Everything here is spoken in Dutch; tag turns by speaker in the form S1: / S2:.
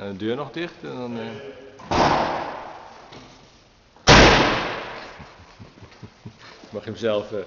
S1: Eh, de deur nog dicht en dan... Eh. Mag je hem zelf... Eh,